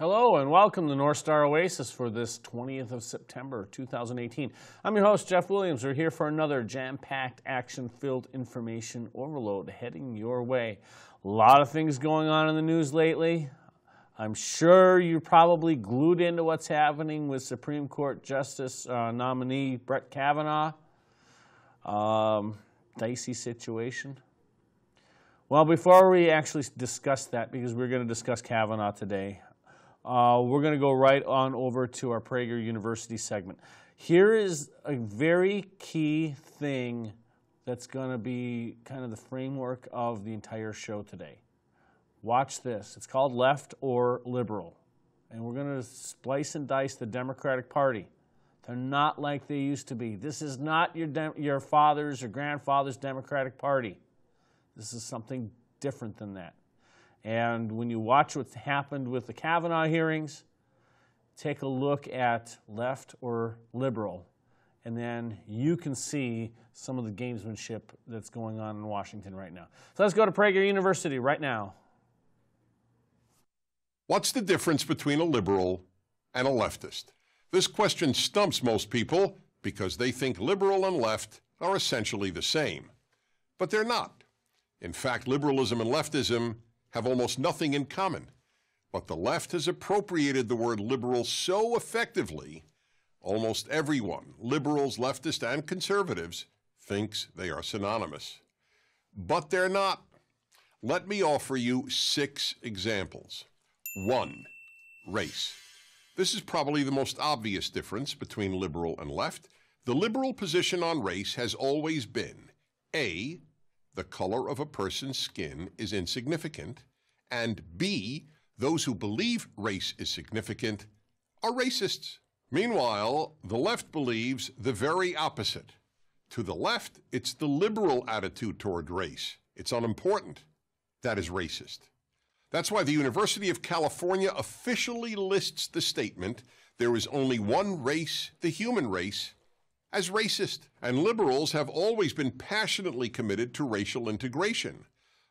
Hello and welcome to North Star Oasis for this 20th of September 2018. I'm your host, Jeff Williams. We're here for another jam packed, action filled information overload heading your way. A lot of things going on in the news lately. I'm sure you're probably glued into what's happening with Supreme Court Justice uh, nominee Brett Kavanaugh. Um, dicey situation. Well, before we actually discuss that, because we're going to discuss Kavanaugh today, uh, we're going to go right on over to our Prager University segment. Here is a very key thing that's going to be kind of the framework of the entire show today. Watch this. It's called Left or Liberal. And we're going to splice and dice the Democratic Party. They're not like they used to be. This is not your, your father's or grandfather's Democratic Party. This is something different than that. And when you watch what's happened with the Kavanaugh hearings, take a look at left or liberal, and then you can see some of the gamesmanship that's going on in Washington right now. So let's go to Prager University right now. What's the difference between a liberal and a leftist? This question stumps most people because they think liberal and left are essentially the same. But they're not. In fact, liberalism and leftism have almost nothing in common. But the left has appropriated the word liberal so effectively, almost everyone, liberals, leftists, and conservatives, thinks they are synonymous. But they're not. Let me offer you six examples. One, race. This is probably the most obvious difference between liberal and left. The liberal position on race has always been A, the color of a person's skin is insignificant, and B, those who believe race is significant are racists. Meanwhile, the left believes the very opposite. To the left, it's the liberal attitude toward race. It's unimportant. That is racist. That's why the University of California officially lists the statement there is only one race, the human race, as racist, and liberals have always been passionately committed to racial integration,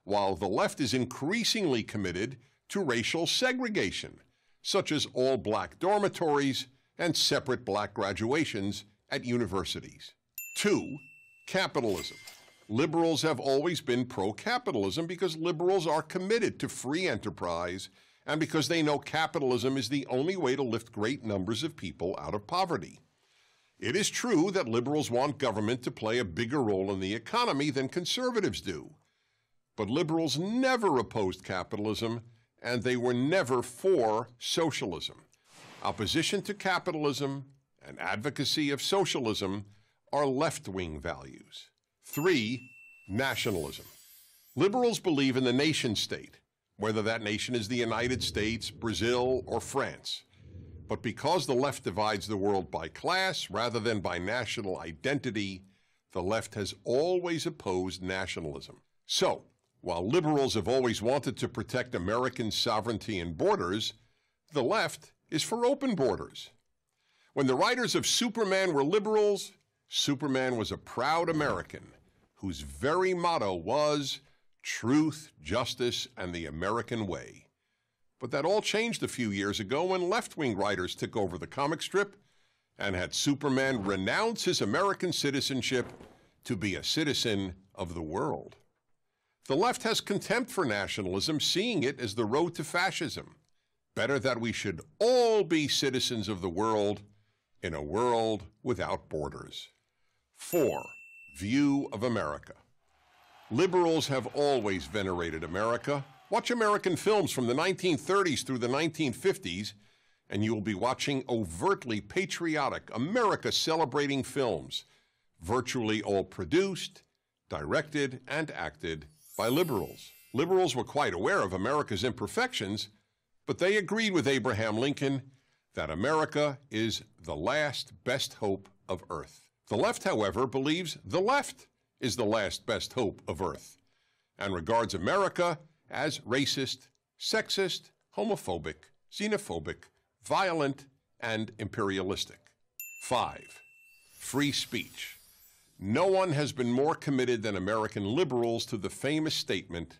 while the left is increasingly committed to racial segregation, such as all black dormitories and separate black graduations at universities. Two, capitalism. Liberals have always been pro capitalism because liberals are committed to free enterprise and because they know capitalism is the only way to lift great numbers of people out of poverty. It is true that liberals want government to play a bigger role in the economy than conservatives do. But liberals never opposed capitalism, and they were never for socialism. Opposition to capitalism and advocacy of socialism are left wing values. Three, nationalism. Liberals believe in the nation state, whether that nation is the United States, Brazil, or France. But because the left divides the world by class rather than by national identity, the left has always opposed nationalism. So, while liberals have always wanted to protect American sovereignty and borders, the left is for open borders. When the writers of Superman were liberals, Superman was a proud American whose very motto was truth, justice, and the American way. But that all changed a few years ago when left wing writers took over the comic strip and had Superman renounce his American citizenship to be a citizen of the world. The left has contempt for nationalism, seeing it as the road to fascism. Better that we should all be citizens of the world in a world without borders. 4. View of America. Liberals have always venerated America Watch American films from the 1930s through the 1950s, and you will be watching overtly patriotic, America celebrating films, virtually all produced, directed, and acted by liberals. Liberals were quite aware of America's imperfections, but they agreed with Abraham Lincoln that America is the last best hope of Earth. The left, however, believes the left is the last best hope of Earth and regards America as racist, sexist, homophobic, xenophobic, violent, and imperialistic. 5. Free speech. No one has been more committed than American liberals to the famous statement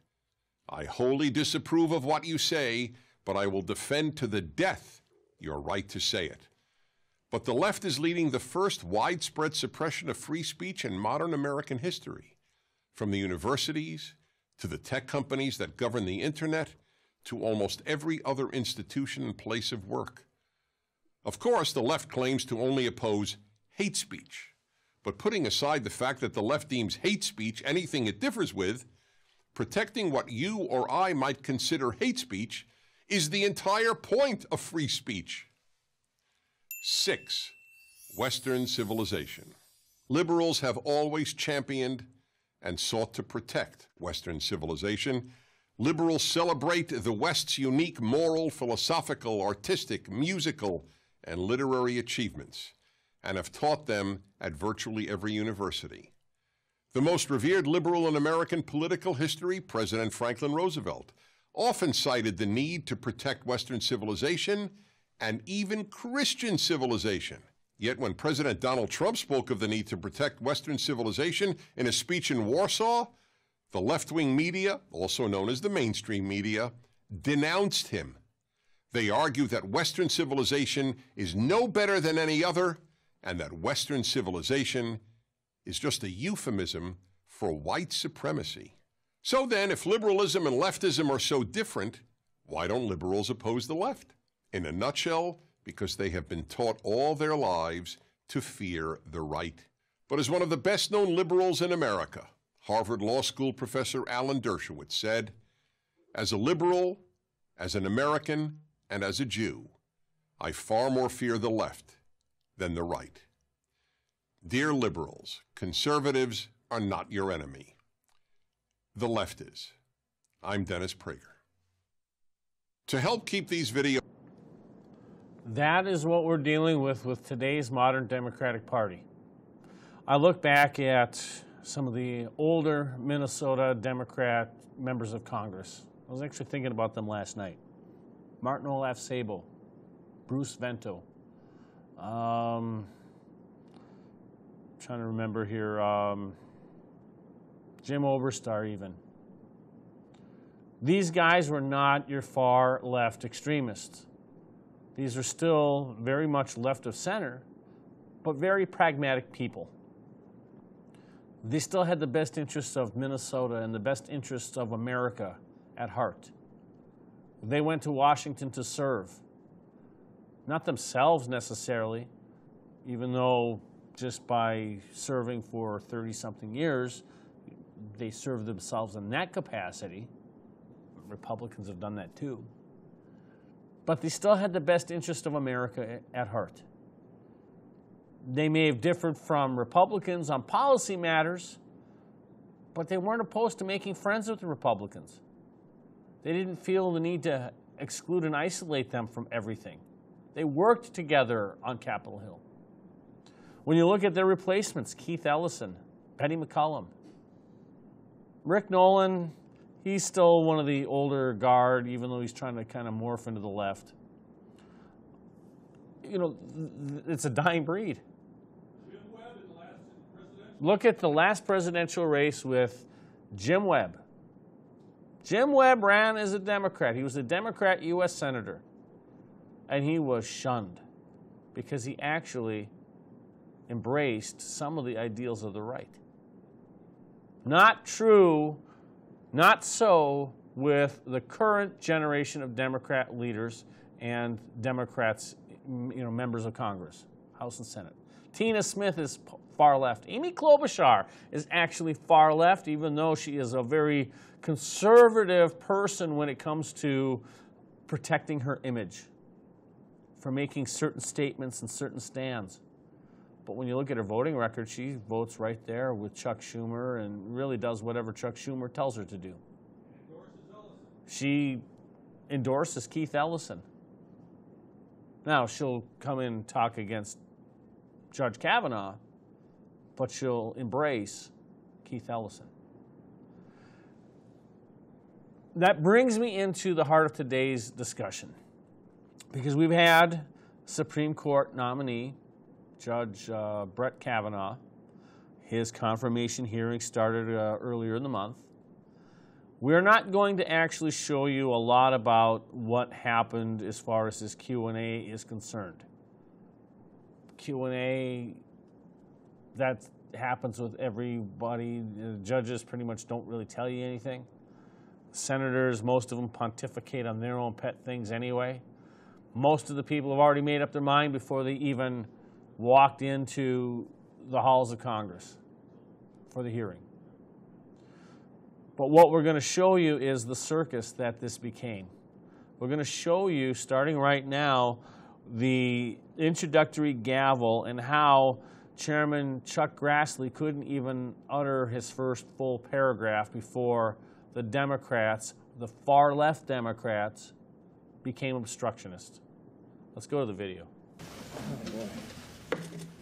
I wholly disapprove of what you say, but I will defend to the death your right to say it. But the left is leading the first widespread suppression of free speech in modern American history, from the universities to the tech companies that govern the internet to almost every other institution and place of work. Of course, the left claims to only oppose hate speech. But putting aside the fact that the left deems hate speech anything it differs with, protecting what you or I might consider hate speech is the entire point of free speech. Six, Western civilization. Liberals have always championed and sought to protect Western civilization. Liberals celebrate the West's unique moral, philosophical, artistic, musical, and literary achievements and have taught them at virtually every university. The most revered liberal in American political history, President Franklin Roosevelt, often cited the need to protect Western civilization and even Christian civilization. Yet when President Donald Trump spoke of the need to protect Western civilization in a speech in Warsaw, the left wing media, also known as the mainstream media, denounced him. They argue that Western civilization is no better than any other and that Western civilization is just a euphemism for white supremacy. So then, if liberalism and leftism are so different, why don't liberals oppose the left? In a nutshell, because they have been taught all their lives to fear the right. But as one of the best known liberals in America, Harvard Law School professor Alan Dershowitz said, as a liberal, as an American, and as a Jew, I far more fear the left than the right. Dear liberals, conservatives are not your enemy. The left is. I'm Dennis Prager. To help keep these videos that is what we're dealing with with today's modern Democratic Party. I look back at some of the older Minnesota Democrat members of Congress. I was actually thinking about them last night. Martin Olaf Sabo, Bruce Vento, um, trying to remember here. Um, Jim Oberstar, even. These guys were not your far left extremists. These are still very much left of center, but very pragmatic people. They still had the best interests of Minnesota and the best interests of America at heart. They went to Washington to serve not themselves necessarily, even though just by serving for 30 something years, they serve themselves in that capacity. Republicans have done that too. But they still had the best interest of America at heart. They may have differed from Republicans on policy matters, but they weren't opposed to making friends with the Republicans. They didn't feel the need to exclude and isolate them from everything. They worked together on Capitol Hill. When you look at their replacements, Keith Ellison, Betty McCollum, Rick Nolan, he's still one of the older guard, even though he's trying to kind of morph into the left. You know, it's a dying breed. Look at the last presidential race with Jim Webb. Jim Webb ran as a Democrat. He was a Democrat U.S. Senator and he was shunned because he actually embraced some of the ideals of the right. Not true, not so with the current generation of Democrat leaders and Democrats, you know, members of Congress, House and Senate. Tina Smith is far left. Amy Klobuchar is actually far left, even though she is a very conservative person when it comes to protecting her image for making certain statements and certain stands. But when you look at her voting record, she votes right there with Chuck Schumer and really does whatever Chuck Schumer tells her to do. She endorses Keith Ellison. Now, she'll come in and talk against Judge Kavanaugh, but she'll embrace Keith Ellison. That brings me into the heart of today's discussion because we've had Supreme Court nominee Judge uh, Brett Kavanaugh. His confirmation hearing started uh, earlier in the month. We're not going to actually show you a lot about what happened as far as this Q&A is concerned. Q&A that happens with everybody. The judges pretty much don't really tell you anything. Senators, most of them pontificate on their own pet things anyway. Most of the people have already made up their mind before they even walked into the halls of Congress for the hearing. But what we're going to show you is the circus that this became. We're going to show you, starting right now, the introductory gavel and how Chairman Chuck Grassley couldn't even utter his first full paragraph before the Democrats, the far left Democrats, became obstructionists. Let's go to the video. Good morning.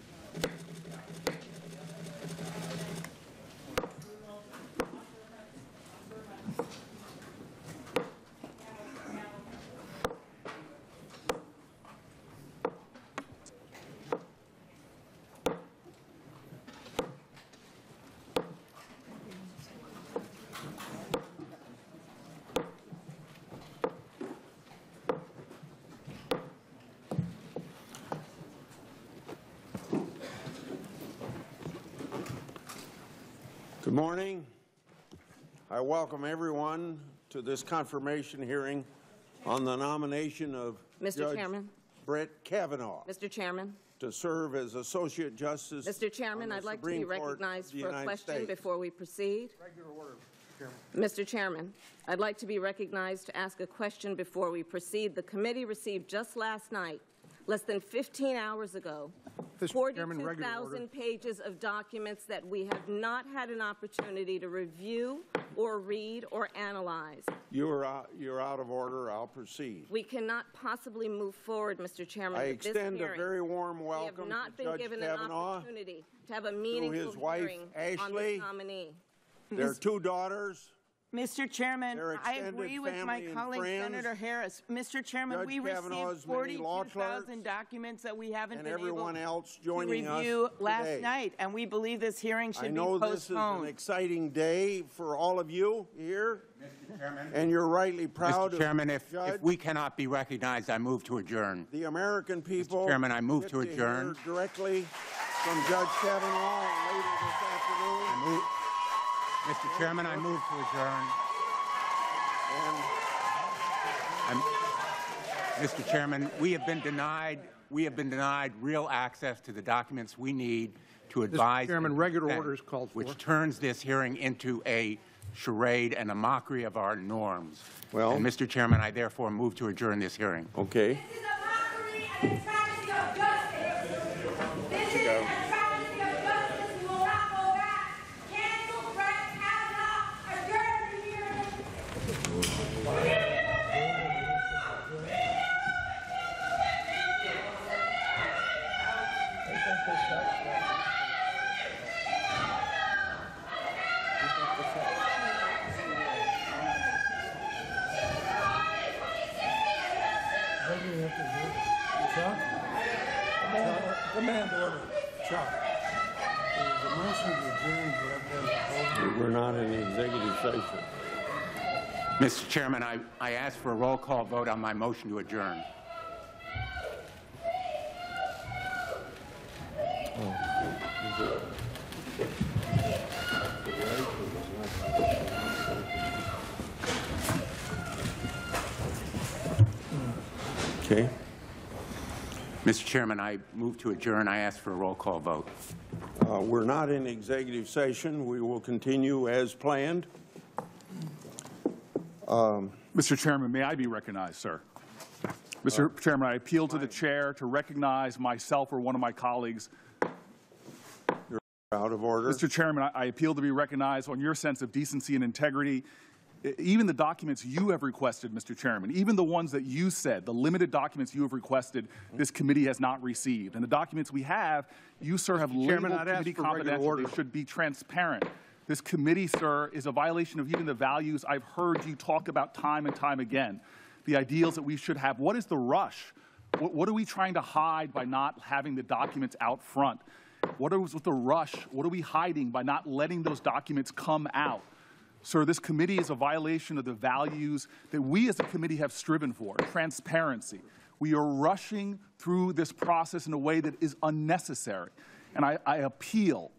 I welcome everyone to this confirmation hearing on the nomination of Mr. Judge Chairman. Brett Kavanaugh Mr. Chairman, to serve as Associate Justice. Mr. Chairman, I'd like to be Court recognized of the for a question States. before we proceed. Mr. Chairman, I'd like to be recognized to ask a question before we proceed. The committee received just last night, less than 15 hours ago, Mr. Chairman, regular order. 42,000 pages of documents that we have not had an opportunity to review or read or analyze. You're out, you're out of order. I'll proceed. We cannot possibly move forward, Mr. Chairman, I with this extend a very warm We welcome have not to been Judge given an opportunity to have a meaningful his wife, hearing on Ashley. this nominee. Their two daughters, Mr. Chairman, I agree with my colleague friends. Senator Harris. Mr. Chairman, Judge we Kavanaugh's received many 42,000 documents that we haven't and been able everyone else to joining us review last today. night, and we believe this hearing I should be know this is an exciting day for all of you here, Mr. Chairman, and you're rightly proud Mr. of Chairman, if, Judge. if we cannot be recognized, I move to adjourn. The American people. Mr. Chairman, I move get to hear adjourn. Directly from Judge Kavanaugh later this afternoon. Move- Mr. Chairman, I move to adjourn. I'm- Mr. Chairman, we have been denied, we have been denied real access to the documents we need to advise. Chairman, regular defend, order is called for. Which turns this hearing into a charade and a mockery of our norms. Well- And Mr. Chairman, I therefore move to adjourn this hearing. Okay. This is a mockery and a travesty of justice. This is a travesty of justice. We will not go back. Cancel Brett Kavanaugh. Adjourn the hearing. Chuck? Chuck, Command order. Chuck. There's a motion to adjourn, but I've been voted. We're not in executive session. Mr. Chairman, I, I ask for a roll call vote on my motion to adjourn. Okay. Mr. Chairman, I move to adjourn. I ask for a roll call vote. Uh, We're not in executive session. We will continue as planned. Um, Mr. Chairman, may I be recognized, sir? Mr. Uh, Chairman, I appeal to the chair to recognize myself or one of my colleagues. You're out of order. Mr. Chairman, I- I appeal to be recognized on your sense of decency and integrity. Even the documents you have requested, Mr. Chairman, even the ones that you said, the limited documents you have requested, this committee has not received. And the documents we have, you, sir, have Chairman, labeled I'd committee confidential. order. They should be transparent. This committee, sir, is a violation of even the values I've heard you talk about time and time again. The ideals that we should have. What is the rush? What, what are we trying to hide by not having the documents out front? What is with the rush? What are we hiding by not letting those documents come out? Sir, this committee is a violation of the values that we as a committee have striven for, transparency. We are rushing through this process in a way that is unnecessary. And I, I appeal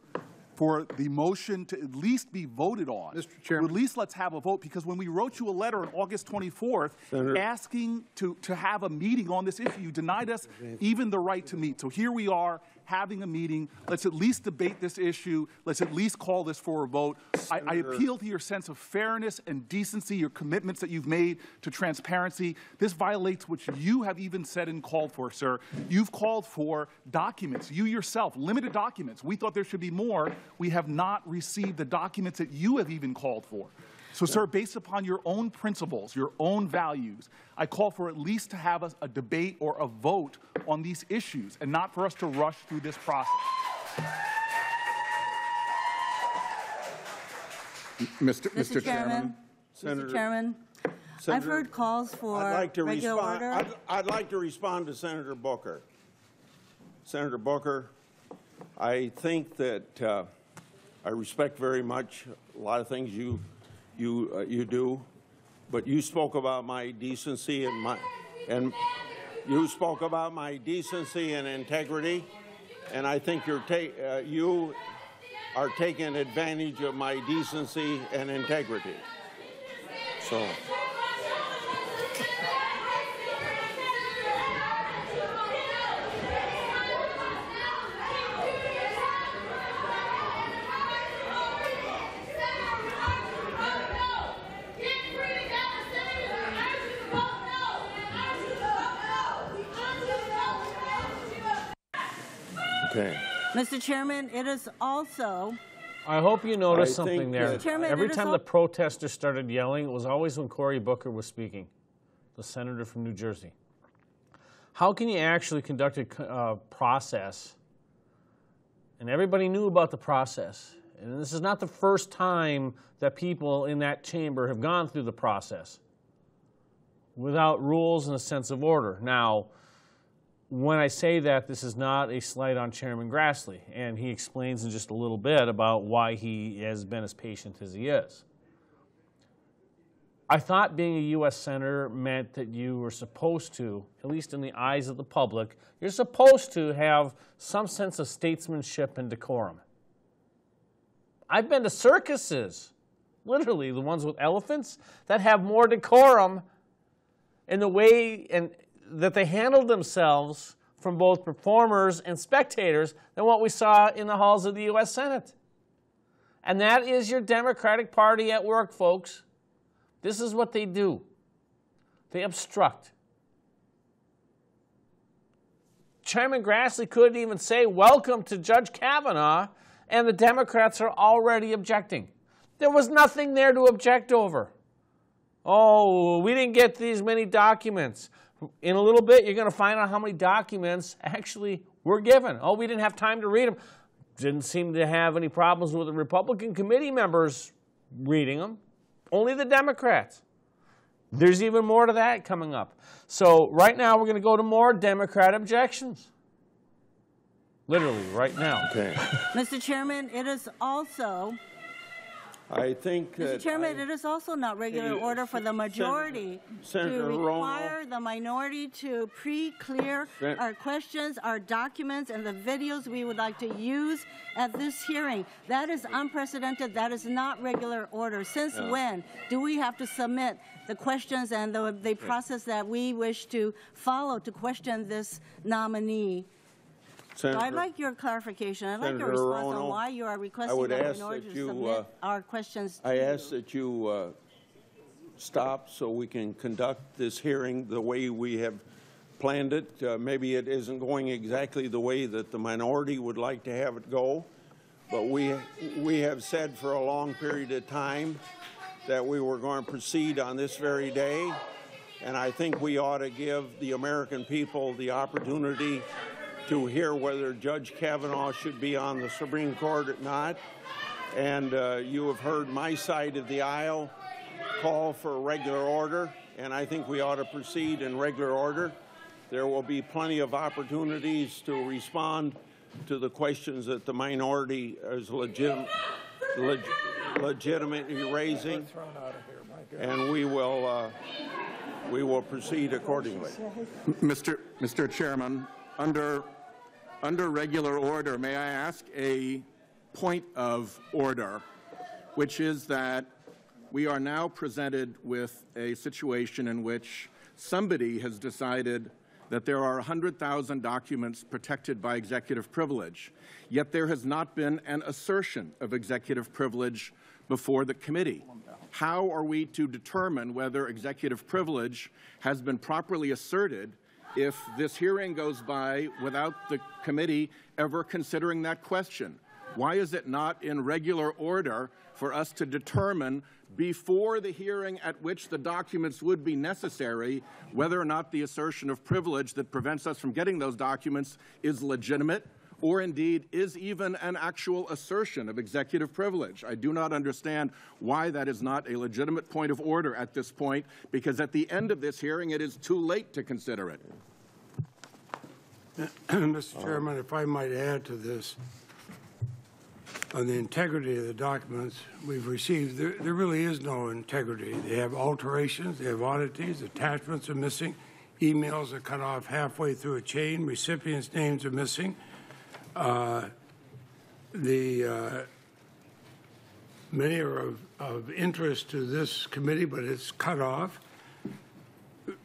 for the motion to at least be voted on. Mr. Chairman. At least let's have a vote, because when we wrote you a letter on August 24th Senator. asking to, to have a meeting on this issue, you denied us even the right to meet. So here we are having a meeting. Let's at least debate this issue. Let's at least call this for a vote. I, I appeal to your sense of fairness and decency, your commitments that you've made to transparency. This violates what you have even said and called for, sir. You've called for documents, you yourself, limited documents. We thought there should be more. We have not received the documents that you have even called for. So, sir, based upon your own principles, your own values, I call for at least to have a, a debate or a vote on these issues and not for us to rush through this process. Mr. Mr. Chairman, Senator- Mr. Chairman, I've heard calls for I'd like to regular respond, order. I'd, I'd like to respond to Senator Booker. Senator Booker, I think that, uh, I respect very much a lot of things you, you, uh, you do, but you spoke about my decency and my, and you spoke about my decency and integrity, and I think you're uh, you are taking advantage of my decency and integrity. So. Okay. Mr. Chairman, it is also, I hope you noticed I something there. Chairman, Every time the protesters started yelling, it was always when Cory Booker was speaking, the senator from New Jersey. How can you actually conduct a uh, process? And everybody knew about the process. And this is not the first time that people in that chamber have gone through the process without rules and a sense of order. Now, when I say that, this is not a slight on Chairman Grassley, and he explains in just a little bit about why he has been as patient as he is. I thought being a U.S. Senator meant that you were supposed to, at least in the eyes of the public, you're supposed to have some sense of statesmanship and decorum. I've been to circuses, literally the ones with elephants, that have more decorum in the way and that they handled themselves from both performers and spectators than what we saw in the halls of the U.S. Senate. And that is your Democratic Party at work, folks. This is what they do they obstruct. Chairman Grassley couldn't even say, Welcome to Judge Kavanaugh, and the Democrats are already objecting. There was nothing there to object over. Oh, we didn't get these many documents. In a little bit, you're going to find out how many documents actually were given. Oh, we didn't have time to read them. Didn't seem to have any problems with the Republican committee members reading them, only the Democrats. There's even more to that coming up. So, right now, we're going to go to more Democrat objections. Literally, right now. Okay. Mr. Chairman, it is also, I think that. Mr. Chairman, I- it is also not regular order for the majority to Senator Rono. require the minority to pre-clear our questions, our documents, and the videos we would like to use at this hearing. That is unprecedented. That is not regular order. Since when do we have to submit the questions and the, the process that we wish to follow to question this nominee? So I'd like your clarification. I'd like your response Rono, on why you are I requesting would the ask minority that to you, submit uh, our questions to I you. ask that you uh, stop so we can conduct this hearing the way we have planned it. Uh, Maybe it isn't going exactly the way that the minority would like to have it go, but we, we have said for a long period of time that we were going to proceed on this very day, and I think we ought to give the American people the opportunity to hear whether Judge Kavanaugh should be on the Supreme Court or not. And uh, you have heard my side of the aisle call for regular order, and I think we ought to proceed in regular order. There will be plenty of opportunities to respond to the questions that the minority is legit, leg, legitimately raising, Thrown out of here, my God. and we will, uh, we will proceed accordingly. Mr. Mr. Chairman, under, under regular order, may I ask a point of order, which is that we are now presented with a situation in which somebody has decided that there are 100,000 documents protected by executive privilege, yet there has not been an assertion of executive privilege before the committee. How are we to determine whether executive privilege has been properly asserted if this hearing goes by without the committee ever considering that question? Why is it not in regular order for us to determine before the hearing at which the documents would be necessary whether or not the assertion of privilege that prevents us from getting those documents is legitimate or indeed is even an actual assertion of executive privilege. I do not understand why that is not a legitimate point of order at this point, because at the end of this hearing, it is too late to consider it. Mr. Chairman, if I might add to this, on the integrity of the documents we've received, there, there really is no integrity. They have alterations, they have oddities, attachments are missing, emails are cut off halfway through a chain, recipients' names are missing. Uh, The, uh, many are of, of interest to this committee, but it's cut off.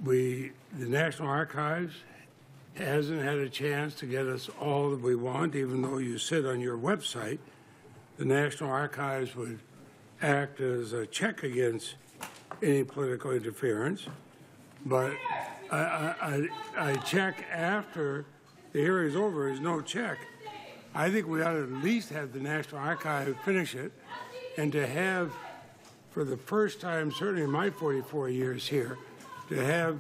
We, the National Archives hasn't had a chance to get us all that we want, even though you said on your website the National Archives would act as a check against any political interference. But I, I, I, I check after the hearing's over is no check. I think we ought to at least have the National Archive finish it and to have, for the first time, certainly in my 44 years here, to have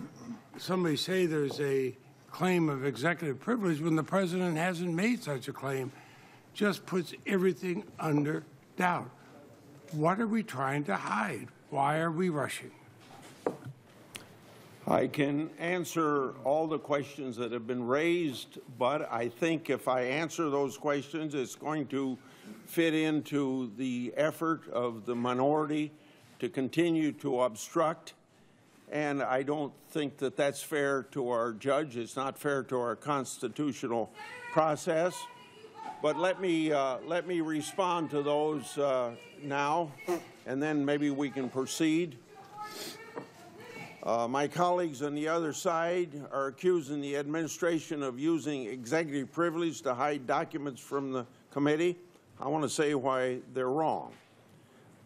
somebody say there's a claim of executive privilege when the president hasn't made such a claim just puts everything under doubt. What are we trying to hide? Why are we rushing? I can answer all the questions that have been raised, but I think if I answer those questions, it's going to fit into the effort of the minority to continue to obstruct. And I don't think that that's fair to our judge. It's not fair to our constitutional process. But let me, uh, let me respond to those uh, now, and then maybe we can proceed. Uh, my colleagues on the other side are accusing the administration of using executive privilege to hide documents from the committee. I want to say why they're wrong.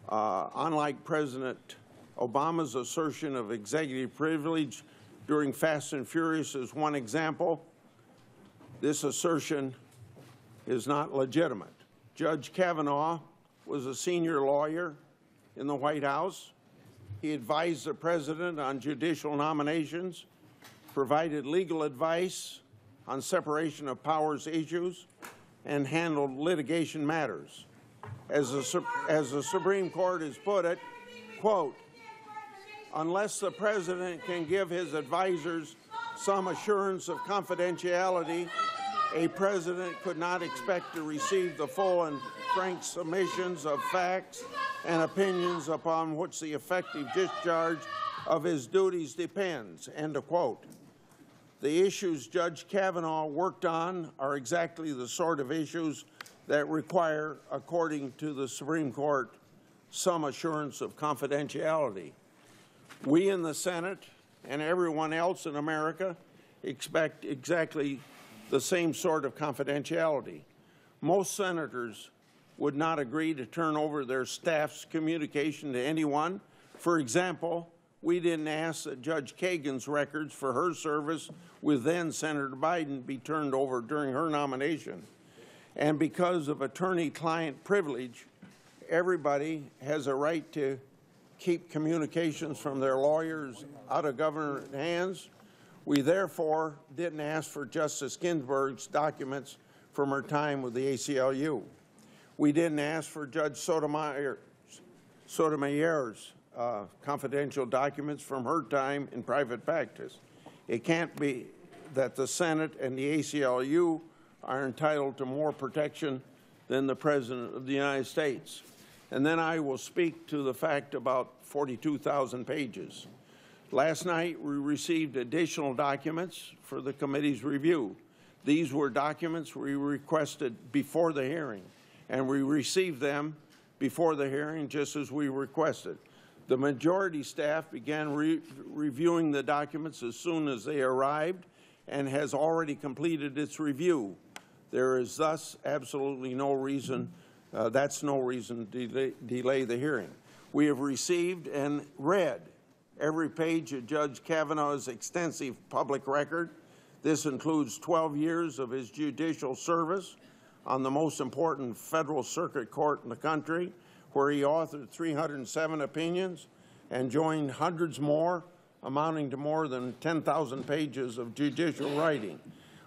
Uh, unlike President Obama's assertion of executive privilege during Fast and Furious is one example, this assertion is not legitimate. Judge Kavanaugh was a senior lawyer in the White House. He advised the president on judicial nominations, provided legal advice on separation of powers issues, and handled litigation matters. As the, as the Supreme Court has put it, quote, unless the president can give his advisors some assurance of confidentiality, a president could not expect to receive the full and frank submissions of facts and opinions upon which the effective discharge of his duties depends. End of quote. The issues Judge Kavanaugh worked on are exactly the sort of issues that require, according to the Supreme Court, some assurance of confidentiality. We in the Senate and everyone else in America expect exactly the same sort of confidentiality. Most senators would not agree to turn over their staff's communication to anyone. For example, we didn't ask that Judge Kagan's records for her service with then Senator Biden be turned over during her nomination. And because of attorney-client privilege, everybody has a right to keep communications from their lawyers out of government hands. We therefore didn't ask for Justice Ginsburg's documents from her time with the ACLU. We didn't ask for Judge Sotomayor, Sotomayor's uh, confidential documents from her time in private practice. It can't be that the Senate and the ACLU are entitled to more protection than the President of the United States. and then I will speak to the fact about 42,000 pages. Last night, we received additional documents for the committee's review. These were documents we requested before the hearing, and we received them before the hearing just as we requested. The majority staff began re reviewing the documents as soon as they arrived and has already completed its review. There is thus absolutely no reason, uh, that's no reason to delay, delay the hearing. We have received and read every page of Judge Kavanaugh's extensive public record. This includes 12 years of his judicial service on the most important federal circuit court in the country, where he authored 307 opinions and joined hundreds more, amounting to more than 10,000 pages of judicial writing.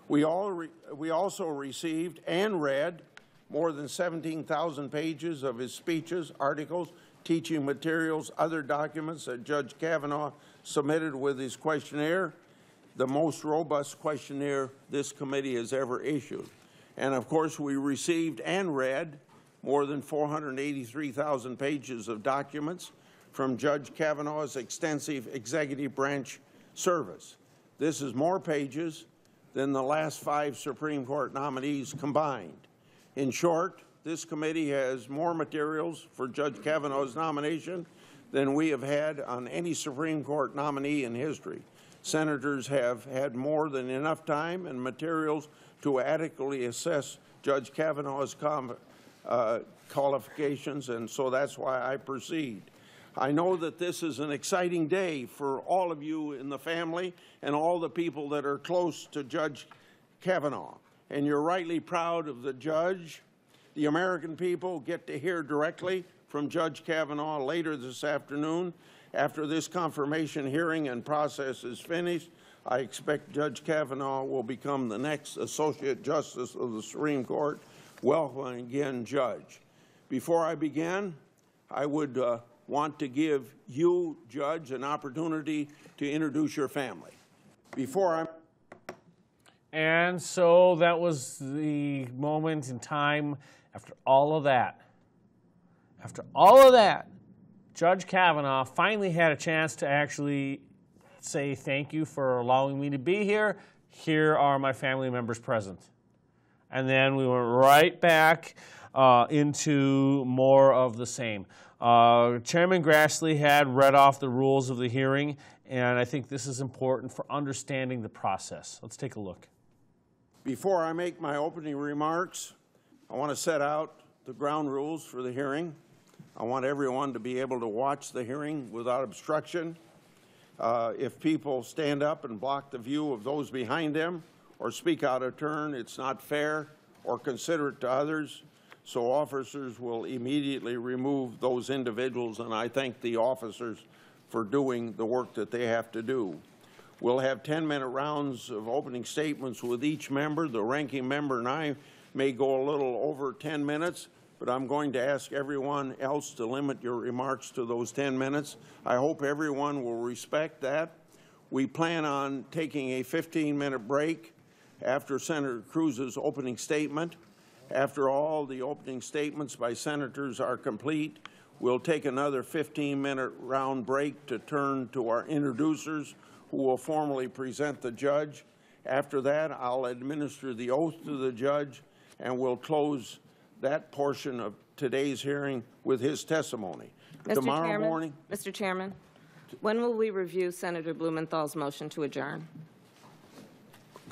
We, all we also received and read more than 17,000 pages of his speeches, articles, teaching materials, other documents that Judge Kavanaugh submitted with his questionnaire, the most robust questionnaire this committee has ever issued. And of course, we received and read more than 483,000 pages of documents from Judge Kavanaugh's extensive executive branch service. This is more pages than the last five Supreme Court nominees combined. In short, this committee has more materials for Judge Kavanaugh's nomination than we have had on any Supreme Court nominee in history. Senators have had more than enough time and materials to adequately assess Judge Kavanaugh's uh, qualifications, and so that's why I proceed. I know that this is an exciting day for all of you in the family and all the people that are close to Judge Kavanaugh. And you're rightly proud of the judge. The American people get to hear directly from Judge Kavanaugh later this afternoon. After this confirmation hearing and process is finished, I expect Judge Kavanaugh will become the next Associate Justice of the Supreme Court. Welcome again, Judge. Before I begin, I would uh, want to give you, Judge, an opportunity to introduce your family. Before I'm And so that was the moment in time after all of that. After all of that, Judge Kavanaugh finally had a chance to actually say thank you for allowing me to be here. Here are my family members present. And then we went right back uh, into more of the same. Uh, Chairman Grassley had read off the rules of the hearing, and I think this is important for understanding the process. Let's take a look. Before I make my opening remarks, I want to set out the ground rules for the hearing. I want everyone to be able to watch the hearing without obstruction. Uh, if people stand up and block the view of those behind them or speak out of turn, it's not fair or considerate to others. So officers will immediately remove those individuals, and I thank the officers for doing the work that they have to do. We'll have 10-minute rounds of opening statements with each member. The ranking member and I may go a little over 10 minutes, but I'm going to ask everyone else to limit your remarks to those 10 minutes. I hope everyone will respect that. We plan on taking a 15-minute break after Senator Cruz's opening statement. After all the opening statements by senators are complete, we'll take another 15-minute round break to turn to our introducers who will formally present the judge. After that, I'll administer the oath to the judge and we'll close that portion of today's hearing with his testimony. Mr. Tomorrow Chairman, morning, Mr. Chairman, when will we review Senator Blumenthal's motion to adjourn?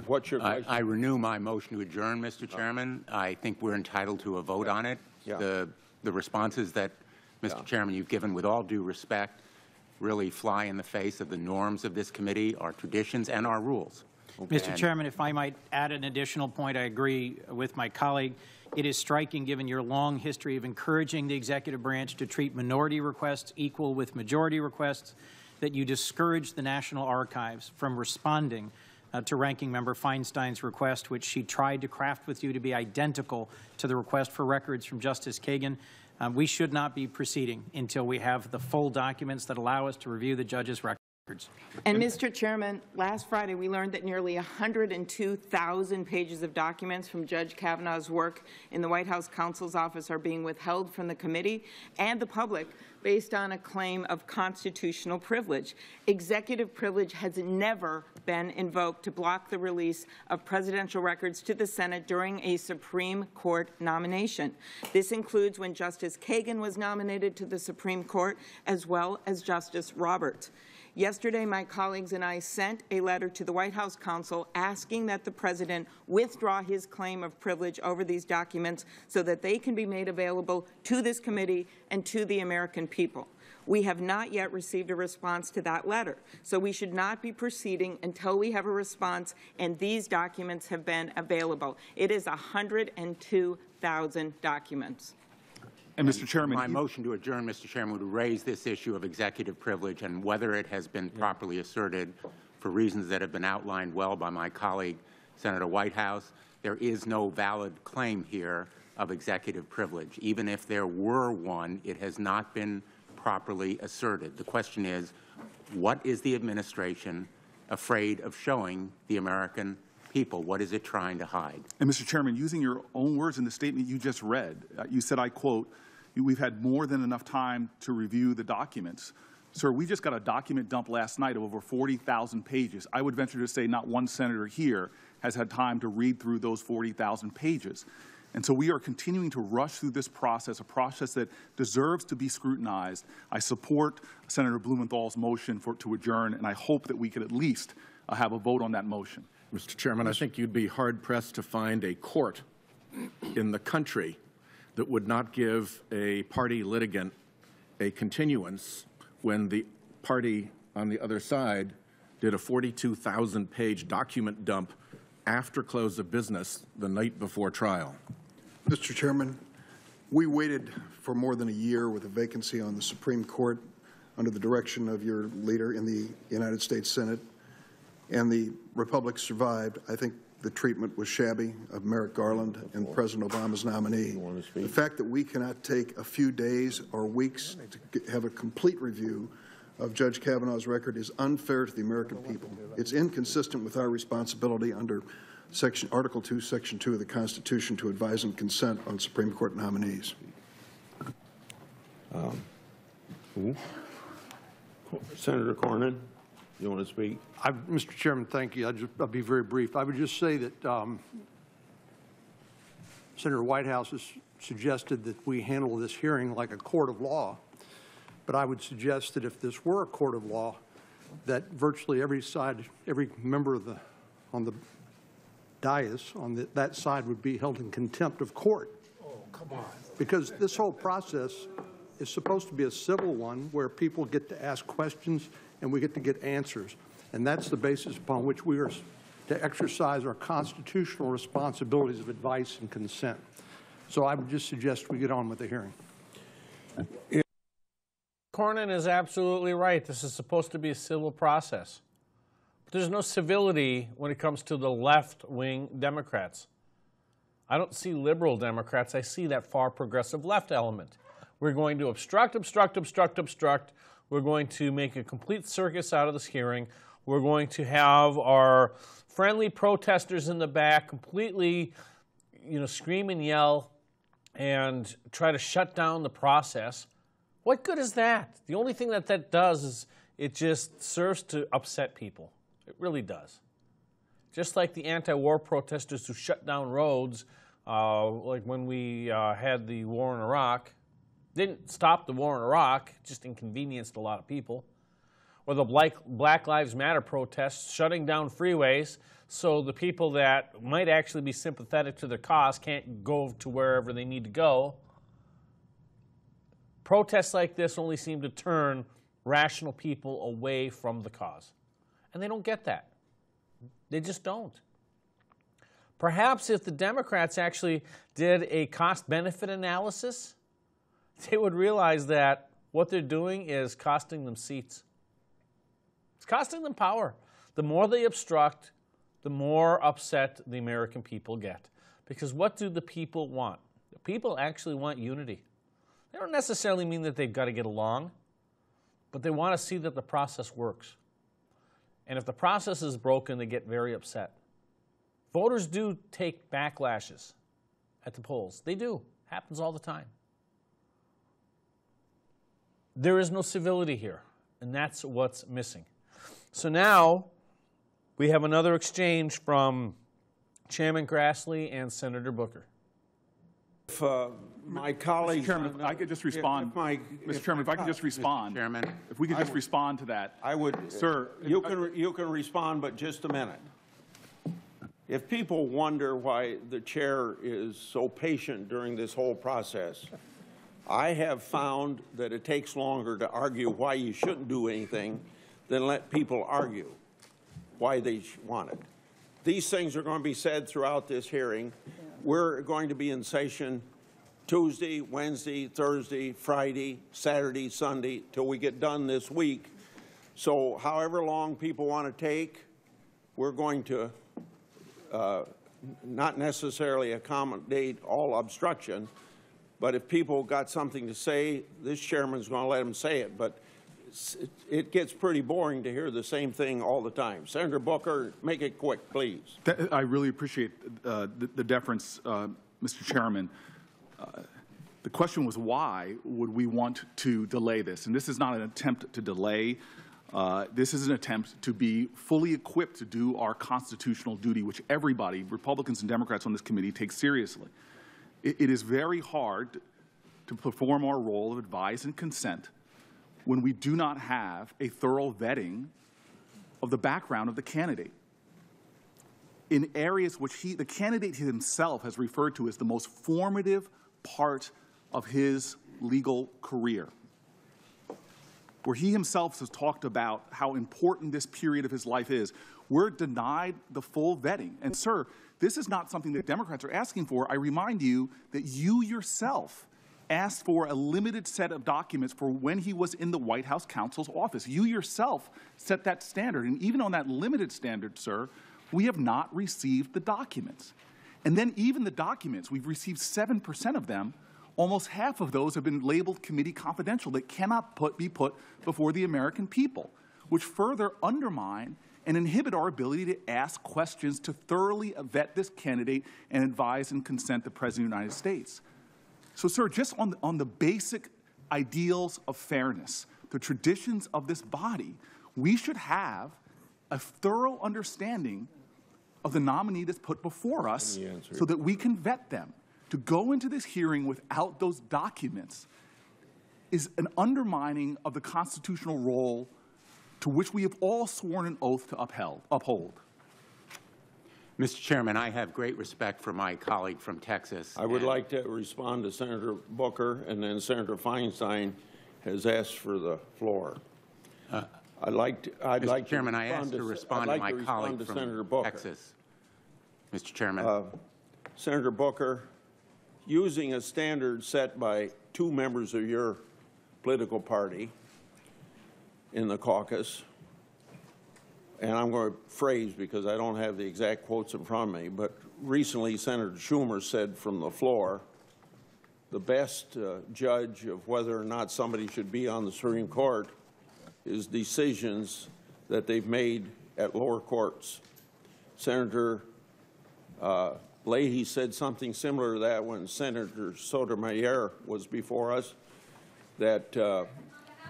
what's your I, question? I renew my motion to adjourn, Mr. Chairman. I think we're entitled to a vote on it. Yeah. The, the responses that, Mr. Chairman, you've given with all due respect really fly in the face of the norms of this committee, our traditions, and our rules. Mr. Chairman, if I might add an additional point, I agree with my colleague. It is striking, given your long history of encouraging the executive branch to treat minority requests equal with majority requests, that you discouraged the National Archives from responding uh, to Ranking Member Feinstein's request, which she tried to craft with you to be identical to the request for records from Justice Kagan. Um, we should not be proceeding until we have the full documents that allow us to review the judge's record. And Mr. Chairman, last Friday, we learned that nearly 102,000 pages of documents from Judge Kavanaugh's work in the White House counsel's office are being withheld from the committee and the public based on a claim of constitutional privilege. Executive privilege has never been invoked to block the release of presidential records to the Senate during a Supreme Court nomination. This includes when Justice Kagan was nominated to the Supreme Court, as well as Justice Roberts. Yesterday, my colleagues and I sent a letter to the White House counsel asking that the President withdraw his claim of privilege over these documents so that they can be made available to this committee and to the American people. We have not yet received a response to that letter, so we should not be proceeding until we have a response and these documents have been available. It is 102,000 documents. And Mr. Chairman, My motion to adjourn, Mr. Chairman, would raise this issue of executive privilege and whether it has been properly asserted for reasons that have been outlined well by my colleague, Senator Whitehouse. There is no valid claim here of executive privilege. Even if there were one, it has not been properly asserted. The question is, what is the administration afraid of showing the American people? What is it trying to hide? And Mr. Chairman, using your own words in the statement you just read, uh, you said, I quote, we've had more than enough time to review the documents. Sir, we just got a document dump last night of over 40,000 pages. I would venture to say not one senator here has had time to read through those 40,000 pages. And so we are continuing to rush through this process, a process that deserves to be scrutinized. I support Senator Blumenthal's motion for, to adjourn, and I hope that we could at least uh, have a vote on that motion. Mr. Chairman, I think you'd be hard-pressed to find a court in the country that would not give a party litigant a continuance when the party on the other side did a 42,000-page document dump after close of business the night before trial. Mr. Chairman, we waited for more than a year with a vacancy on the Supreme Court under the direction of your leader in the United States Senate, and the Republic survived. I think the treatment was shabby of Merrick Garland and President Obama's nominee. The fact that we cannot take a few days or weeks to have a complete review of Judge Kavanaugh's record is unfair to the American people. It's inconsistent with our responsibility under Section, Article 2, Section 2 of the Constitution to advise and consent on Supreme Court nominees. Um, Senator Cornyn, you want to speak? I, Mr. Chairman, thank you. I'll just, I'll be very brief. I would just say that um, Senator Whitehouse has suggested that we handle this hearing like a court of law. But I would suggest that if this were a court of law, that virtually every side, every member of the, on the dais on the, that side would be held in contempt of court. Oh, come on. Because this whole process is supposed to be a civil one where people get to ask questions and we get to get answers. And that's the basis upon which we are to exercise our constitutional responsibilities of advice and consent. So I would just suggest we get on with the hearing. Cornyn is absolutely right. This is supposed to be a civil process. But there's no civility when it comes to the left wing Democrats. I don't see liberal Democrats, I see that far progressive left element. We're going to obstruct, obstruct, obstruct, obstruct. We're going to make a complete circus out of this hearing. We're going to have our friendly protesters in the back completely, you know, scream and yell and try to shut down the process. What good is that? The only thing that that does is it just serves to upset people. It really does. Just like the anti war protesters who shut down roads, uh, like when we uh, had the war in Iraq, didn't stop the war in Iraq, just inconvenienced a lot of people. Or the Black, Lives Matter protests shutting down freeways so the people that might actually be sympathetic to their cause can't go to wherever they need to go. Protests like this only seem to turn rational people away from the cause. And they don't get that. They just don't. Perhaps if the Democrats actually did a cost benefit analysis, they would realize that what they're doing is costing them seats. It's costing them power. The more they obstruct, the more upset the American people get. Because what do the people want? The people actually want unity. They don't necessarily mean that they've got to get along, but they want to see that the process works. And if the process is broken, they get very upset. Voters do take backlashes at the polls. They do. Happens all the time. There is no civility here, and that's what's missing. So now we have another exchange from Chairman Grassley and Senator Booker. If uh, my colleagues... Mr. Chairman, if I could just respond. If my- Mr. Chairman, if I could just respond. Chairman. If we could just would- respond to that. I would... Sir. You can, you can respond, but just a minute. If people wonder why the chair is so patient during this whole process, I have found that it takes longer to argue why you shouldn't do anything than let people argue why they want it. These things are going to be said throughout this hearing. We're going to be in session Tuesday, Wednesday, Thursday, Friday, Saturday, Sunday, till we get done this week. So however long people want to take, we're going to uh, not necessarily accommodate all obstruction, but if people got something to say, this chairman's going to let them say it. But it- gets pretty boring to hear the same thing all the time. Senator Booker, make it quick, please. I really appreciate uh, the the deference, uh, Mr. Chairman. Uh, The question was why would we want to delay this? And this is not an attempt to delay. Uh, This is an attempt to be fully equipped to do our constitutional duty, which everybody, Republicans and Democrats on this committee, take seriously. It it is very hard to perform our role of advise and consent when we do not have a thorough vetting of the background of the candidate in areas which he, the candidate himself has referred to as the most formative part of his legal career, where he himself has talked about how important this period of his life is. We're denied the full vetting. And, sir, this is not something that Democrats are asking for. I remind you that you yourself asked for a limited set of documents for when he was in the White House counsel's office. You yourself set that standard. And even on that limited standard, sir, we have not received the documents. And then even the documents, we've received 7% of them. Almost half of those have been labeled committee confidential that cannot put, be put before the American people, which further undermine and inhibit our ability to ask questions to thoroughly vet this candidate and advise and consent the President of the United States. So, sir, just on the, on the basic ideals of fairness, the traditions of this body, we should have a thorough understanding of the nominee that's put before us Let me answer so that we can vet them. To go into this hearing without those documents is an undermining of the constitutional role to which we have all sworn an oath to upheld, uphold. Mr. Chairman, I have great respect for my colleague from Texas. I would like to respond to Senator Booker, and then Senator Feinstein has asked for the floor. I'd like to, I'd Mr. like to. Uh, Chairman, I asked to I'd respond to like my respond colleague to from Senator Booker. Texas. Mr. Chairman. Uh, Senator Booker, using a standard set by two members of your political party in the caucus, and I'm going to phrase because I don't have the exact quotes in front of me, but recently Senator Schumer said from the floor, the best uh, judge of whether or not somebody should be on the Supreme Court is decisions that they've made at lower courts. Senator uh, Leahy said something similar to that when Senator Sotomayor was before us, that uh,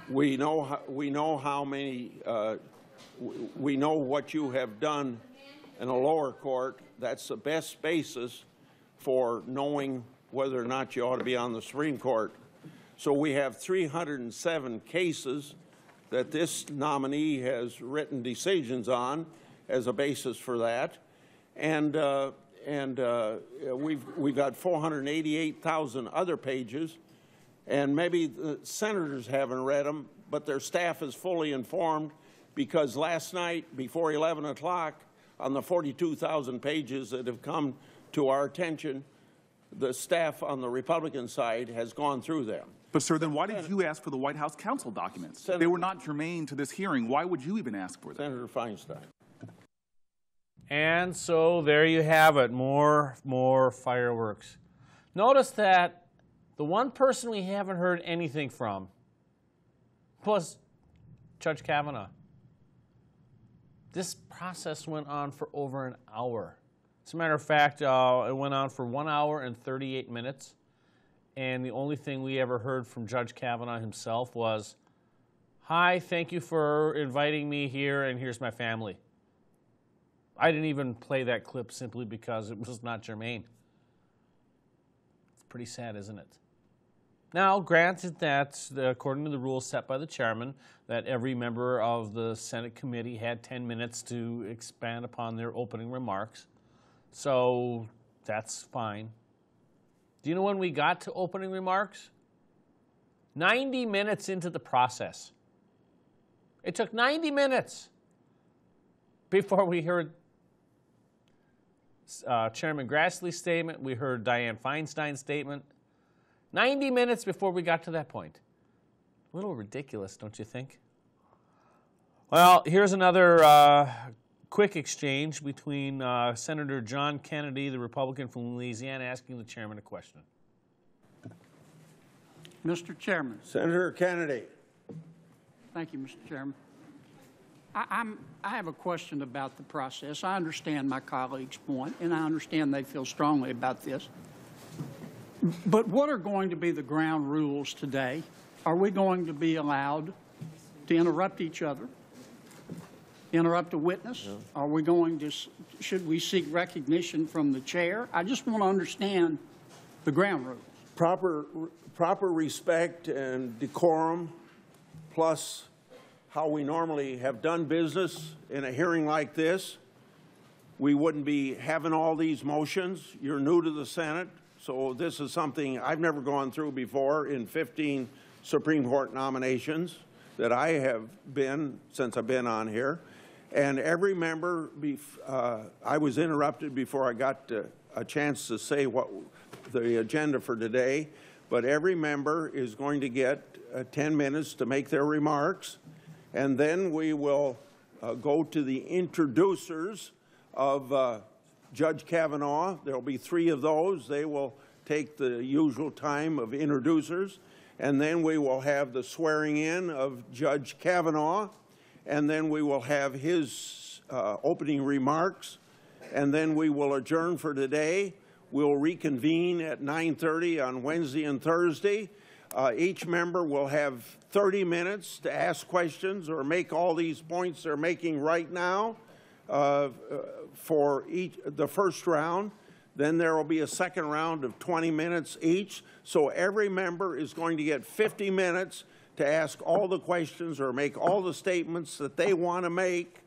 we know how, we know how many uh, we know what you have done in a lower court. That's the best basis for knowing whether or not you ought to be on the Supreme Court. So we have 307 cases that this nominee has written decisions on as a basis for that. And, uh, and uh, we've, we've got 488,000 other pages. And maybe the senators haven't read them, but their staff is fully informed because last night, before 11 o'clock, on the 42,000 pages that have come to our attention, the staff on the Republican side has gone through them. But, sir, then why did you ask for the White House counsel documents? If they were not germane to this hearing. Why would you even ask for them? Senator Feinstein. And so there you have it. More, more fireworks. Notice that the one person we haven't heard anything from was Judge Kavanaugh. This process went on for over an hour. As a matter of fact, uh, it went on for one hour and 38 minutes. And the only thing we ever heard from Judge Kavanaugh himself was, Hi, thank you for inviting me here, and here's my family. I didn't even play that clip simply because it was not germane. It's pretty sad, isn't it? Now, granted that, according to the rules set by the chairman, that every member of the Senate committee had 10 minutes to expand upon their opening remarks. So that's fine. Do you know when we got to opening remarks? 90 minutes into the process. It took 90 minutes before we heard uh, Chairman Grassley's statement, we heard Dianne Feinstein's statement. 90 minutes before we got to that point. A little ridiculous, don't you think? Well, here's another uh, quick exchange between uh, Senator John Kennedy, the Republican from Louisiana, asking the chairman a question. Mr. Chairman. Senator Kennedy. Thank you, Mr. Chairman. I, I'm, I have a question about the process. I understand my colleague's point, and I understand they feel strongly about this. But what are going to be the ground rules today? Are we going to be allowed to interrupt each other? Interrupt a witness? Are we going to, should we seek recognition from the chair? I just want to understand the ground rules. Proper, proper respect and decorum, plus how we normally have done business in a hearing like this. We wouldn't be having all these motions. You're new to the Senate, so this is something I've never gone through before in 15 Supreme Court nominations that I have been since I've been on here. And every member, uh, I was interrupted before I got a chance to say what the agenda for today, but every member is going to get uh, 10 minutes to make their remarks. And then we will uh, go to the introducers of uh, Judge Kavanaugh. There'll be three of those. They will take the usual time of introducers. And then we will have the swearing in of Judge Kavanaugh. And then we will have his uh, opening remarks. And then we will adjourn for today. We'll reconvene at 9:30 on Wednesday and Thursday. Uh, Each member will have 30 minutes to ask questions or make all these points they're making right now uh, for each, the first round. Then there will be a second round of 20 minutes each. So every member is going to get 50 minutes to ask all the questions or make all the statements that they want to make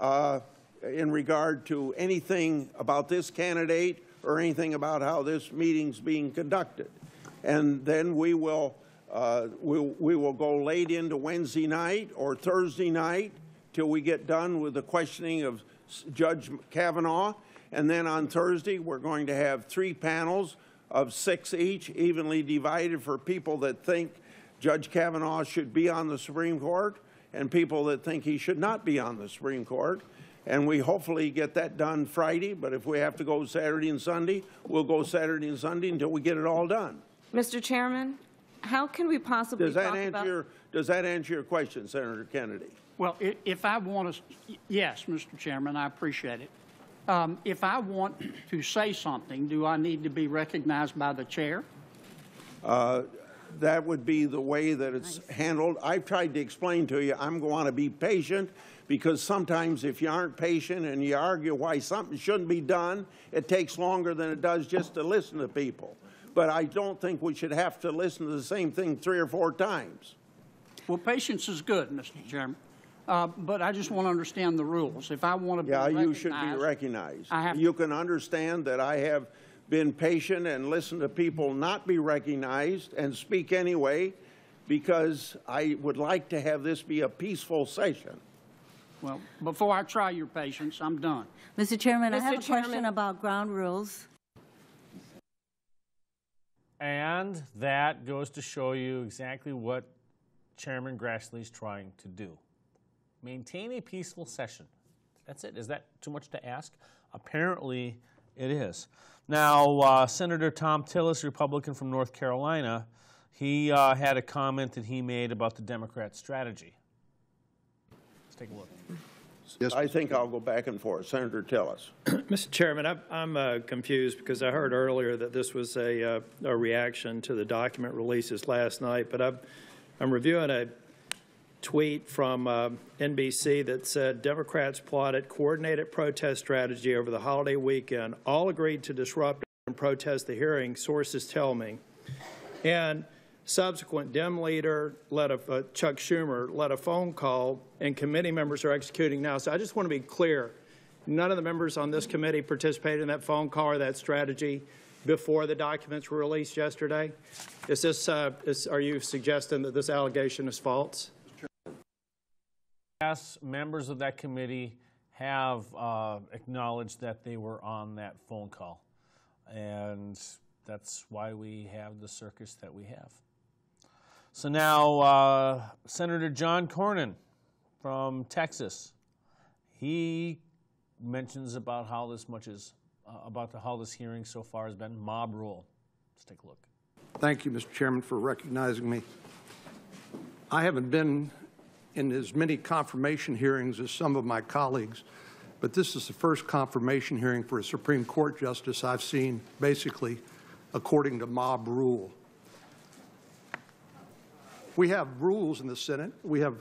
uh, in regard to anything about this candidate or anything about how this meeting's being conducted. And then we will, uh, we, we will go late into Wednesday night or Thursday night till we get done with the questioning of Judge Kavanaugh. And then on Thursday, we're going to have three panels of six each, evenly divided for people that think Judge Kavanaugh should be on the Supreme Court and people that think he should not be on the Supreme Court. And we hopefully get that done Friday, but if we have to go Saturday and Sunday, we'll go Saturday and Sunday until we get it all done. Mr. Chairman, how can we possibly Does that talk answer about... your, does that answer your question, Senator Kennedy? Well, if I want to, yes, Mr. Chairman, I appreciate it. Um, If I want to say something, do I need to be recognized by the chair? Uh, That would be the way that it's handled. I've tried to explain to you, I'm going to be patient because sometimes if you aren't patient and you argue why something shouldn't be done, it takes longer than it does just to listen to people. But I don't think we should have to listen to the same thing three or four times. Well, patience is good, Mr. Chairman, Uh, but I just want to understand the rules. If I want to be Yeah, recognized... you should be recognized. I have- You can understand that I have been patient and listened to people not be recognized and speak anyway because I would like to have this be a peaceful session. Well, before I try your patience, I'm done. Mr. Chairman, I Mr. have a question about ground rules. And that goes to show you exactly what Chairman Grassley is trying to do. Maintain a peaceful session. That's it. Is that too much to ask? Apparently, it is. Now, uh, Senator Thom Tillis, Republican from North Carolina, he uh, had a comment that he made about the Democrat strategy. Let's take a look. Yes, I think I'll go back and forth. Senator Tillis. Mr. Chairman, I'm, I'm uh, confused because I heard earlier that this was a, uh, a reaction to the document releases last night, but I'm, I'm reviewing a tweet from uh, NBC that said Democrats plotted coordinated protest strategy over the holiday weekend, all agreed to disrupt and protest the hearing, sources tell me. And subsequent Dem leader led a, uh, Chuck Schumer led a phone call, and committee members are executing now. So I just want to be clear: none of the members on this committee participated in that phone call or that strategy before the documents were released yesterday. Is this? Uh, is, are you suggesting that this allegation is false? Yes, members of that committee have uh, acknowledged that they were on that phone call. And that's why we have the circus that we have. So now, uh, Senator John Cornyn from Texas, he mentions about how this much is, uh, about the, how this hearing so far has been mob rule. Let's take a look. Thank you, Mr. Chairman, for recognizing me. I haven't been in as many confirmation hearings as some of my colleagues, but this is the first confirmation hearing for a Supreme Court justice I've seen basically according to mob rule. We have rules in the Senate. We have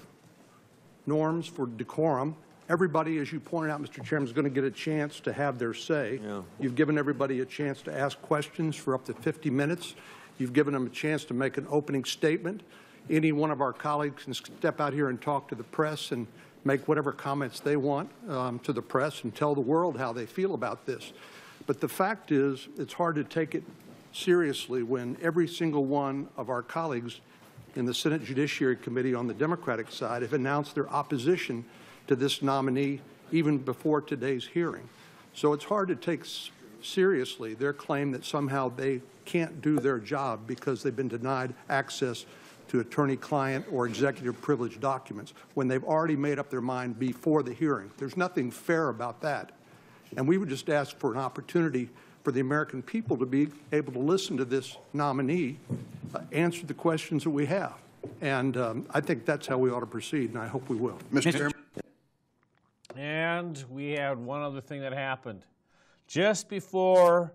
norms for decorum. Everybody, as you pointed out, Mr. Chairman, is going to get a chance to have their say. Yeah. You've given everybody a chance to ask questions for up to 50 minutes. You've given them a chance to make an opening statement. Any one of our colleagues can step out here and talk to the press and make whatever comments they want um, to the press and tell the world how they feel about this. But the fact is, it's hard to take it seriously when every single one of our colleagues in the Senate Judiciary Committee on the Democratic side have announced their opposition to this nominee even before today's hearing. So it's hard to take seriously their claim that somehow they can't do their job because they've been denied access to attorney-client or executive privilege documents when they've already made up their mind before the hearing. There's nothing fair about that. And we would just ask for an opportunity for the American people to be able to listen to this nominee uh, answer the questions that we have. And um, I think that's how we ought to proceed, and I hope we will. Mr. Chairman. And we had one other thing that happened. Just before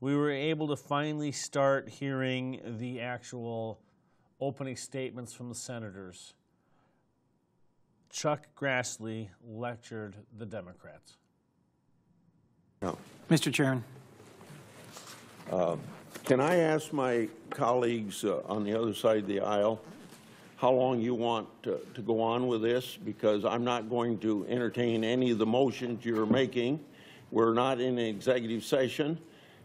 we were able to finally start hearing the actual opening statements from the senators, Chuck Grassley lectured the Democrats. No. Mr. Chairman. Uh, Can I ask my colleagues uh, on the other side of the aisle how long you want to to go on with this? Because I'm not going to entertain any of the motions you're making. We're not in an executive session,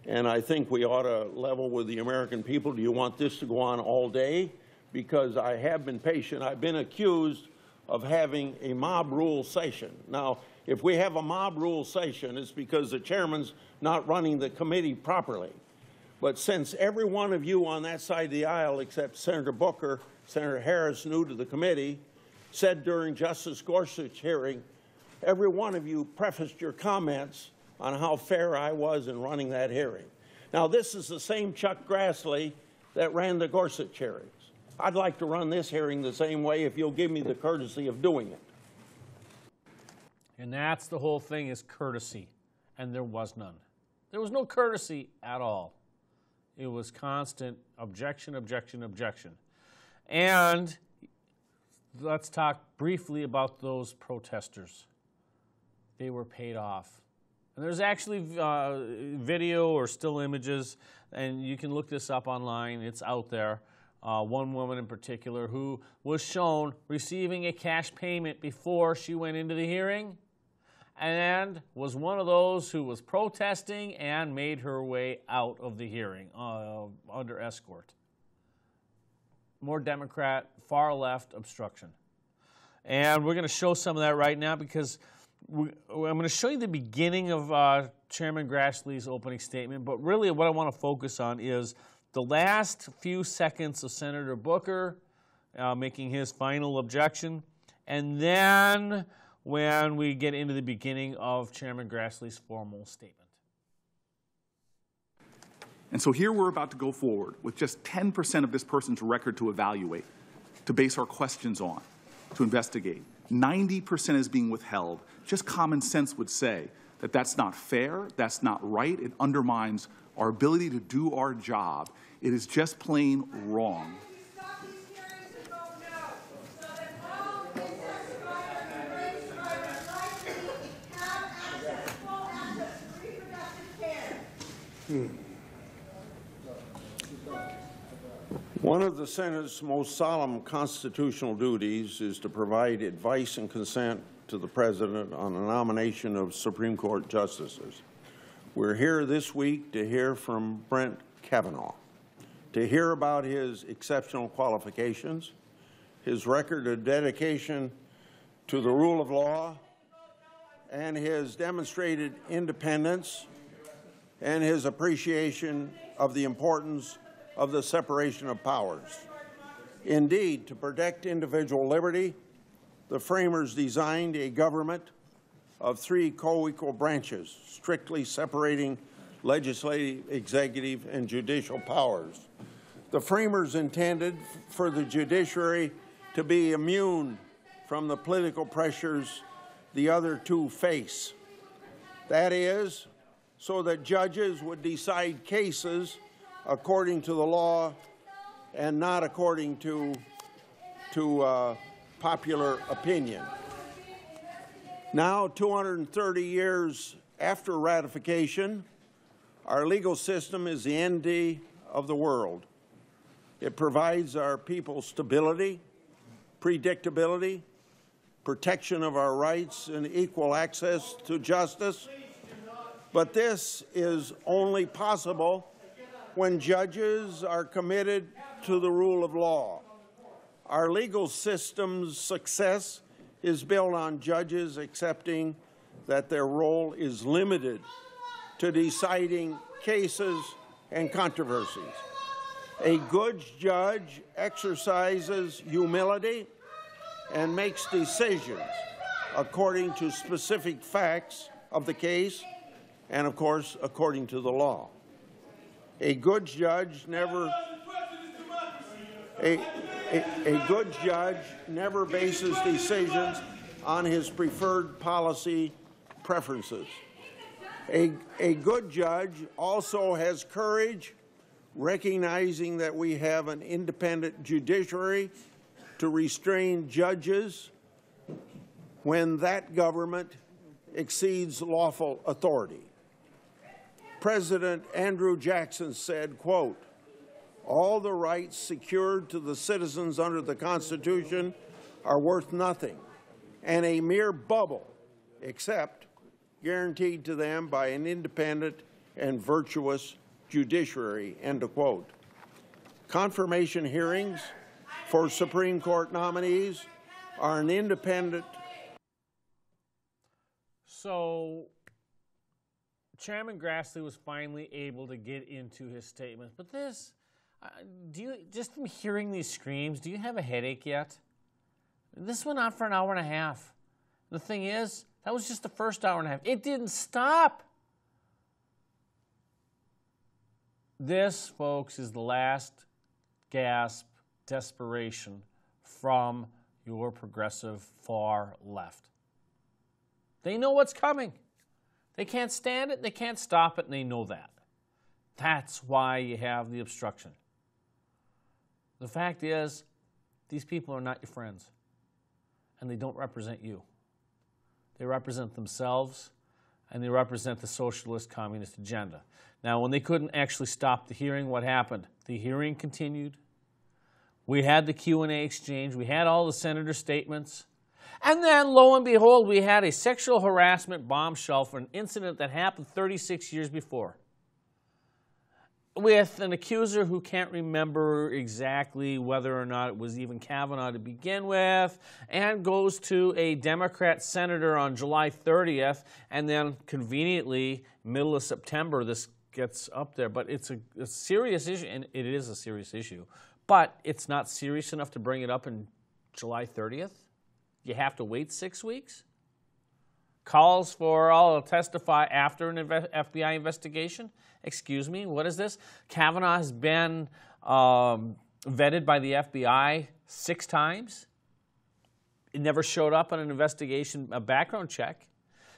and I think we ought to level with the American people. Do you want this to go on all day? Because I have been patient. I've been accused of having a mob rule session. Now, if we have a mob rule session, it's because the chairman's not running the committee properly. But since every one of you on that side of the aisle, except Senator Booker, Senator Harris, new to the committee, said during Justice Gorsuch's hearing, every one of you prefaced your comments on how fair I was in running that hearing. Now, this is the same Chuck Grassley that ran the Gorsuch hearings. I'd like to run this hearing the same way if you'll give me the courtesy of doing it. And that's the whole thing is courtesy. And there was none. There was no courtesy at all. It was constant objection, objection, objection. And let's talk briefly about those protesters. They were paid off. And there's actually uh, video or still images, and you can look this up online. It's out there. Uh, one woman in particular who was shown receiving a cash payment before she went into the hearing and was one of those who was protesting and made her way out of the hearing uh, under escort. More Democrat, far left obstruction. And we're going to show some of that right now because we, I'm going to show you the beginning of uh, Chairman Grassley's opening statement, but really what I want to focus on is the last few seconds of Senator Booker uh, making his final objection, and then when we get into the beginning of Chairman Grassley's formal statement. And so here we're about to go forward with just 10% of this person's record to evaluate, to base our questions on, to investigate. 90% is being withheld. Just common sense would say that that's not fair, that's not right, it undermines our ability to do our job. It is just plain wrong. One of the Senate's most solemn constitutional duties is to provide advice and consent to the President on the nomination of Supreme Court justices. We're here this week to hear from Brett Kavanaugh, to hear about his exceptional qualifications, his record of dedication to the rule of law, and his demonstrated independence and his appreciation of the importance of the separation of powers. Indeed, to protect individual liberty, the framers designed a government of three co-equal branches, strictly separating legislative, executive, and judicial powers. The framers intended for the judiciary to be immune from the political pressures the other two face. That is, so that judges would decide cases according to the law and not according to, to uh, popular opinion. Now, 230 years after ratification, our legal system is the envy of the world. It provides our people stability, predictability, protection of our rights, and equal access to justice. But this is only possible when judges are committed to the rule of law. Our legal system's success is built on judges accepting that their role is limited to deciding cases and controversies. A good judge exercises humility and makes decisions according to specific facts of the case and, of course, according to the law. A good judge never a, a, a, good judge never bases decisions on his preferred policy preferences. A, a good judge also has courage, recognizing that we have an independent judiciary to restrain judges when that government exceeds lawful authority. President Andrew Jackson said, quote, all the rights secured to the citizens under the Constitution are worth nothing and a mere bubble except guaranteed to them by an independent and virtuous judiciary, end of quote. Confirmation hearings for Supreme Court nominees are an independent. So Chairman Grassley was finally able to get into his statement. But this, do you, just from hearing these screams, do you have a headache yet? This went on for an hour and a half. The thing is, that was just the first hour and a half. It didn't stop. This, folks, is the last gasp desperation from your progressive far left. They know what's coming. They can't stand it, they can't stop it, and they know that. That's why you have the obstruction. The fact is, these people are not your friends, and they don't represent you. They represent themselves, and they represent the socialist communist agenda. Now, when they couldn't actually stop the hearing, what happened? The hearing continued. We had the Q&A exchange. We had all the senator statements. And then, lo and behold, we had a sexual harassment bombshell for an incident that happened 36 years before with an accuser who can't remember exactly whether or not it was even Kavanaugh to begin with, and goes to a Democrat senator on July 30th, and then conveniently, middle of September, this gets up there. But it's a, a serious issue, and it is a serious issue. But it's not serious enough to bring it up in July 30th. You have to wait six weeks? Calls for oh, all to testify after an FBI investigation? Excuse me, what is this? Kavanaugh has been um, vetted by the FBI six times? It never showed up on an investigation, a background check.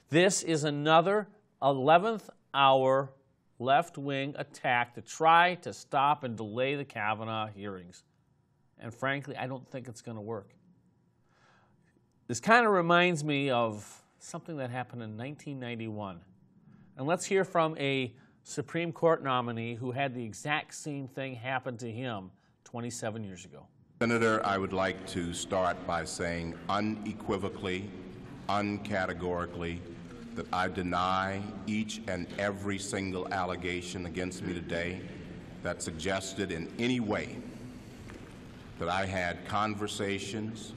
This is another 11th hour left wing attack to try to stop and delay the Kavanaugh hearings. And frankly, I don't think it's going to work. This kind of reminds me of something that happened in 1991. And let's hear from a Supreme Court nominee who had the exact same thing happen to him 27 years ago. Senator, I would like to start by saying unequivocally, uncategorically, that I deny each and every single allegation against me today that suggested in any way that I had conversations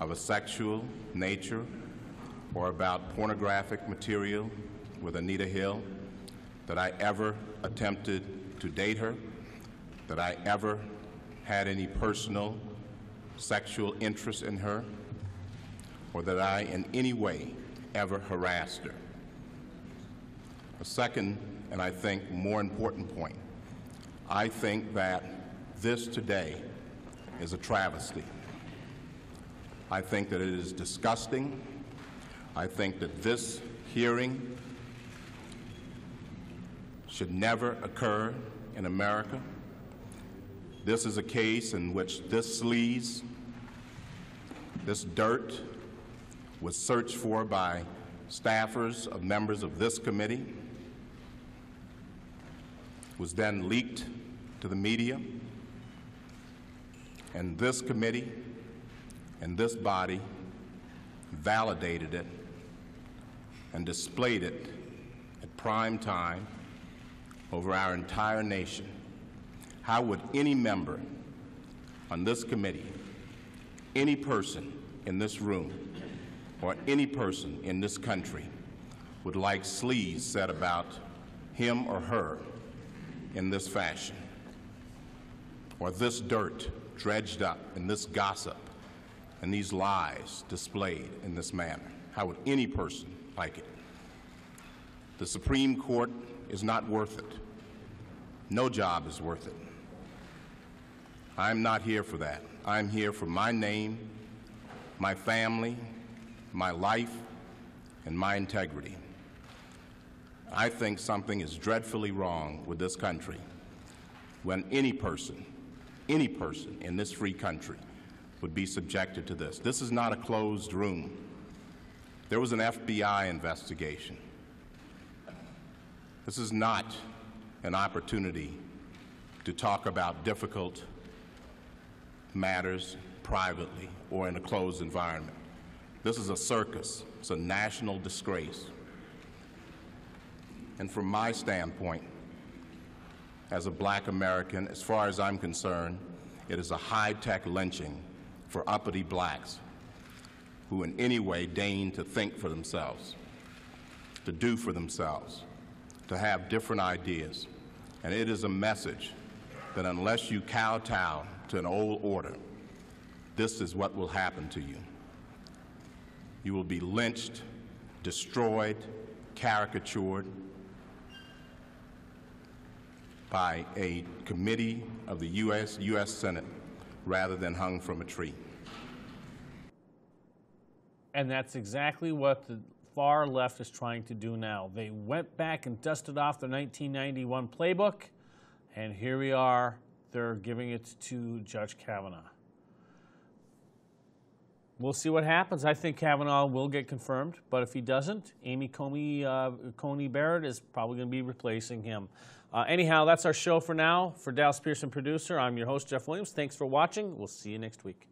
of a sexual nature or about pornographic material with Anita Hill, that I ever attempted to date her, that I ever had any personal sexual interest in her, or that I in any way ever harassed her. A second, and I think more important point, I think that this today is a travesty. I think that it is disgusting. I think that this hearing should never occur in America. This is a case in which this sleaze, this dirt, was searched for by staffers of members of this committee, was then leaked to the media, and this committee and this body validated it and displayed it at prime time over our entire nation. How would any member on this committee, any person in this room, or any person in this country would like sleaze said about him or her in this fashion, or this dirt dredged up, and this gossip and these lies displayed in this manner? How would any person like it? The Supreme Court is not worth it. No job is worth it. I'm not here for that. I'm here for my name, my family, my life, and my integrity. I think something is dreadfully wrong with this country when any person, any person in this free country would be subjected to this. This is not a closed room. There was an FBI investigation. This is not an opportunity to talk about difficult matters privately or in a closed environment. This is a circus. It's a national disgrace. And from my standpoint, as a black American, as far as I'm concerned, it is a high-tech lynching for uppity blacks who in any way deign to think for themselves, to do for themselves, to have different ideas. And it is a message that unless you kowtow to an old order, this is what will happen to you. You will be lynched, destroyed, caricatured by a committee of the U.S. U.S. Senate rather than hung from a tree. And that's exactly what the far left is trying to do now. They went back and dusted off the 1991 playbook, and here we are. They're giving it to Judge Kavanaugh. We'll see what happens. I think Kavanaugh will get confirmed, but if he doesn't, Amy Comey, uh, Coney Barrett is probably going to be replacing him. Uh, anyhow, that's our show for now. For Dallas Pearson, producer, I'm your host, Jeff Williams. Thanks for watching. We'll see you next week.